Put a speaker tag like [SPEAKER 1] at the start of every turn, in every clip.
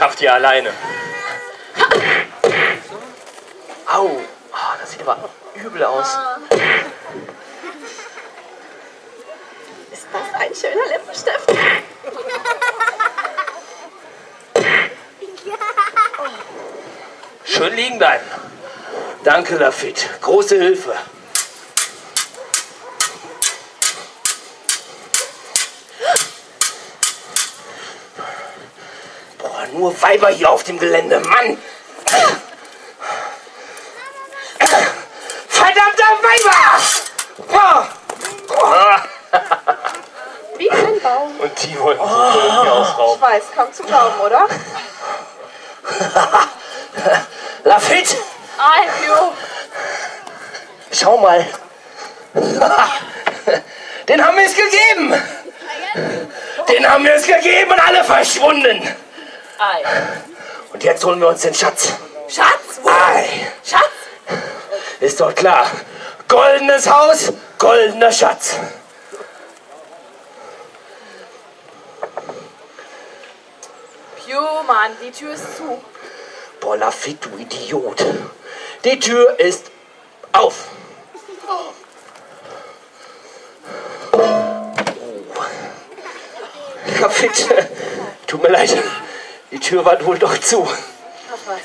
[SPEAKER 1] schafft ihr alleine.
[SPEAKER 2] Au, oh, das sieht aber übel aus.
[SPEAKER 3] Ist das ein schöner Lippenstift?
[SPEAKER 2] Schön liegen bleiben. Danke, Lafitte. Große Hilfe. Nur Weiber hier auf dem Gelände. Mann! Verdammter Weiber!
[SPEAKER 3] Wie ein Baum.
[SPEAKER 1] Und die wollten sich irgendwie
[SPEAKER 3] Ich
[SPEAKER 1] ausrauben.
[SPEAKER 3] weiß, kaum zu glauben, oder?
[SPEAKER 2] Lafitte,
[SPEAKER 3] Ein Pio.
[SPEAKER 2] schau mal. Den haben wir es gegeben. Den haben wir es gegeben und alle verschwunden.
[SPEAKER 3] Ei.
[SPEAKER 2] Und jetzt holen wir uns den Schatz.
[SPEAKER 3] Schatz?
[SPEAKER 2] Ei,
[SPEAKER 3] Schatz?
[SPEAKER 2] ist doch klar. Goldenes Haus, goldener Schatz.
[SPEAKER 3] Pio, Mann, die Tür ist zu.
[SPEAKER 2] Boah, Lafitte, du Idiot. Die Tür ist auf. Oh. Lafitte, tut mir leid. Die Tür war wohl doch zu.
[SPEAKER 3] Was.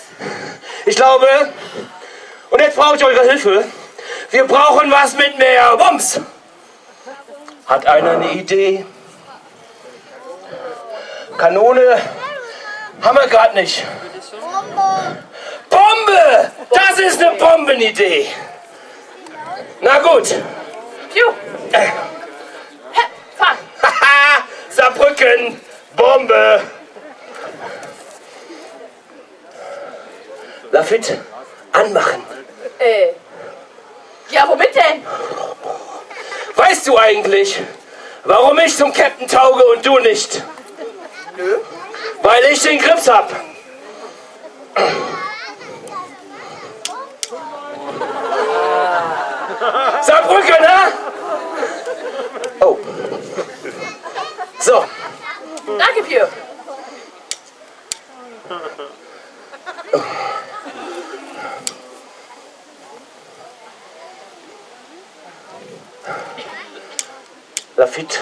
[SPEAKER 2] Ich glaube, und jetzt brauche ich eure Hilfe. Wir brauchen was mit mehr Bums. Hat einer eine Idee? Kanone haben wir gerade nicht. Bombe! Das ist eine Bombenidee. Na gut. Haha, Saarbrücken, Bombe. Lafitte, anmachen.
[SPEAKER 3] Äh. Ja, womit denn?
[SPEAKER 2] Weißt du eigentlich, warum ich zum Captain tauge und du nicht?
[SPEAKER 3] Nö.
[SPEAKER 2] Weil ich den Grips hab. Saarbrücken, ne? Oh. So,
[SPEAKER 3] Danke, Pio.
[SPEAKER 2] Lafitte,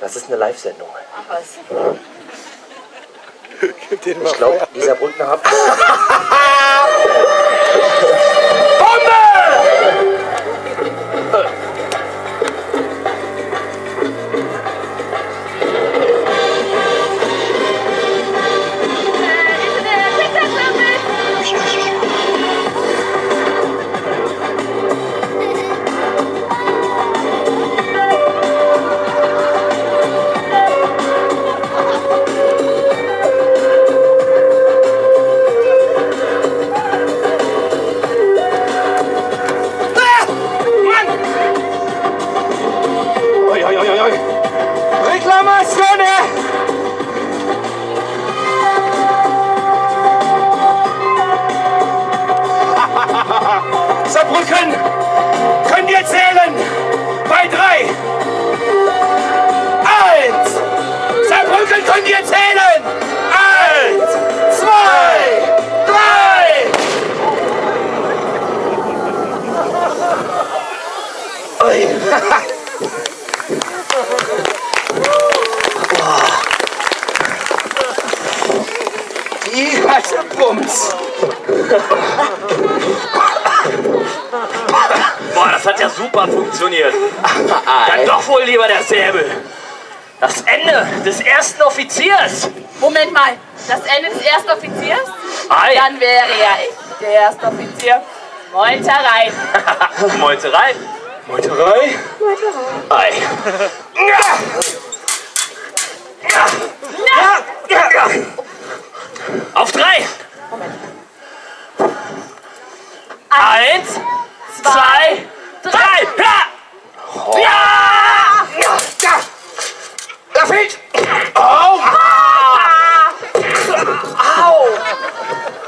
[SPEAKER 2] das ist eine Live-Sendung.
[SPEAKER 3] Ach was.
[SPEAKER 2] Ich glaube, dieser Brückner hat. Bums.
[SPEAKER 1] Boah, das hat ja super funktioniert. Dann doch wohl lieber der Säbel. Das Ende des ersten Offiziers.
[SPEAKER 3] Moment mal. Das Ende des ersten Offiziers?
[SPEAKER 1] Ei.
[SPEAKER 3] Dann wäre ja ich der erste Offizier. Meuterei.
[SPEAKER 1] Meuterei.
[SPEAKER 2] Meuterei? Ei.
[SPEAKER 1] Auf drei. Eins, zwei, drei. Ja!
[SPEAKER 2] Ja! Ja! Ja! Lafitte! Au!
[SPEAKER 1] Au!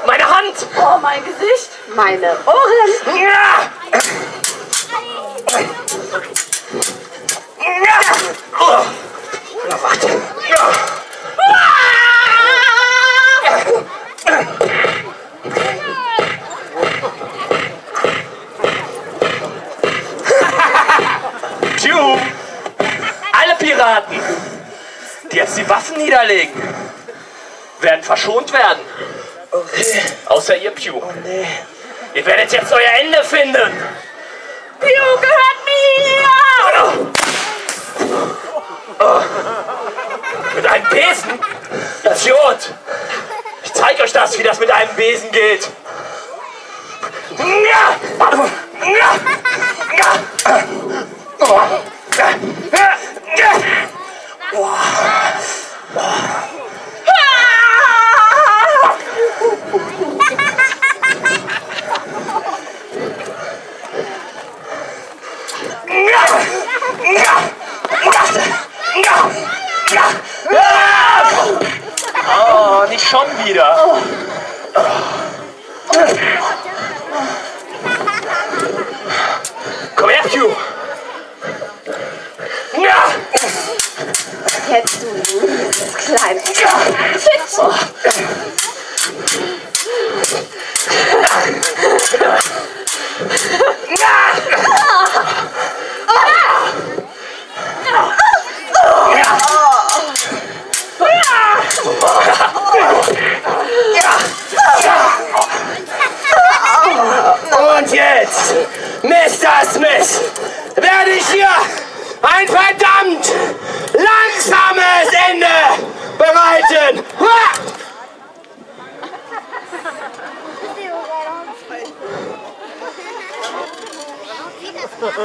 [SPEAKER 1] Meine Hand!
[SPEAKER 3] Oh, mein Gesicht. Meine Ohren.
[SPEAKER 1] Niederlegen, werden verschont werden.
[SPEAKER 2] Okay.
[SPEAKER 1] Außer ihr Pew.
[SPEAKER 2] Oh nee.
[SPEAKER 1] Ihr werdet jetzt euer Ende finden.
[SPEAKER 3] Pew gehört mir!
[SPEAKER 1] Mit einem Besen? Idiot! Ich zeige euch das, wie das mit einem Besen geht. Oh,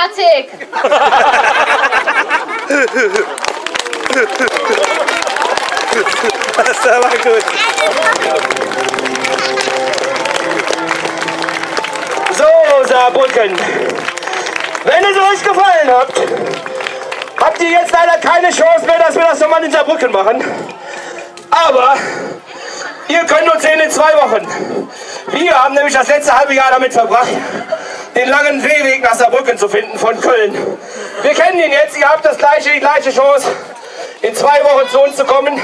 [SPEAKER 4] fertig.
[SPEAKER 5] Das ist aber gut.
[SPEAKER 2] So, Saarbrücken. Wenn es euch gefallen hat, habt ihr jetzt leider keine Chance mehr, dass wir das nochmal in Saarbrücken machen. Aber ihr könnt uns sehen in zwei Wochen. Wir haben nämlich das letzte halbe Jahr damit verbracht, den langen Seeweg nach Saarbrücken zu finden von Köln. Wir kennen ihn jetzt, ihr habt das gleiche, die gleiche Chance, in zwei Wochen zu uns zu kommen.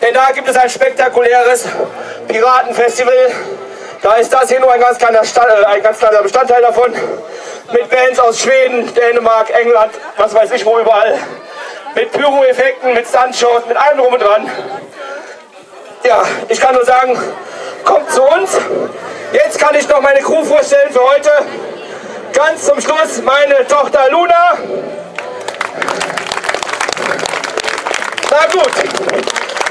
[SPEAKER 2] Denn da gibt es ein spektakuläres Piratenfestival. Da ist das hier nur ein ganz kleiner, Sta äh, ein ganz kleiner Bestandteil davon. Mit Bands aus Schweden, Dänemark, England, was weiß ich wo überall. Mit Pyro-Effekten, mit Stuntshows, mit allem drum und dran. Ja, ich kann nur sagen, kommt zu uns. Jetzt kann ich noch meine Crew vorstellen für heute. Ganz zum Schluss meine Tochter Luna. Na gut,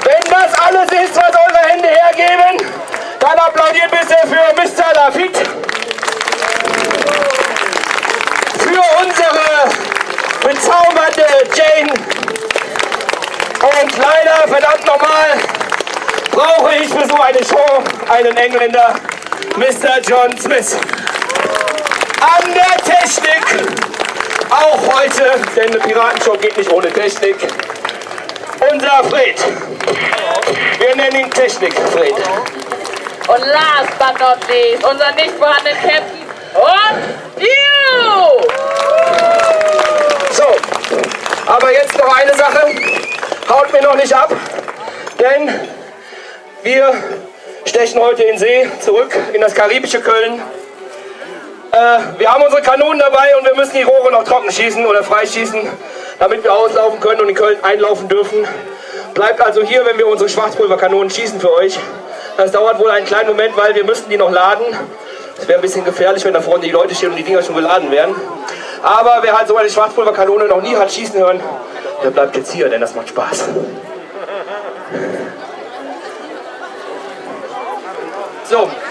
[SPEAKER 2] wenn das alles ist, was eure Hände hergeben, dann applaudiert bitte für Mr. Lafitte. Für unsere bezaubernde Jane. Und leider, verdammt nochmal, brauche ich für so eine Show einen Engländer, Mr. John Smith. An der Technik, auch heute, denn eine Piratenshow geht nicht ohne Technik, unser Fred. Wir nennen ihn Technik, Fred.
[SPEAKER 3] Und last but not least, unser nicht vorhandenen Captain und you!
[SPEAKER 2] So, aber jetzt noch eine Sache. Haut mir noch nicht ab, denn wir stechen heute in See zurück in das karibische Köln. Äh, wir haben unsere Kanonen dabei und wir müssen die Rohre noch trocken schießen oder freischießen, damit wir auslaufen können und in Köln einlaufen dürfen. Bleibt also hier, wenn wir unsere Schwarzpulverkanonen schießen für euch. Das dauert wohl einen kleinen Moment, weil wir müssen die noch laden. Es wäre ein bisschen gefährlich, wenn da vorne die Leute stehen und die Dinger schon geladen wären. Aber wer halt so eine Schwarzpulverkanone noch nie hat schießen hören, der bleibt jetzt hier, denn das macht Spaß. So,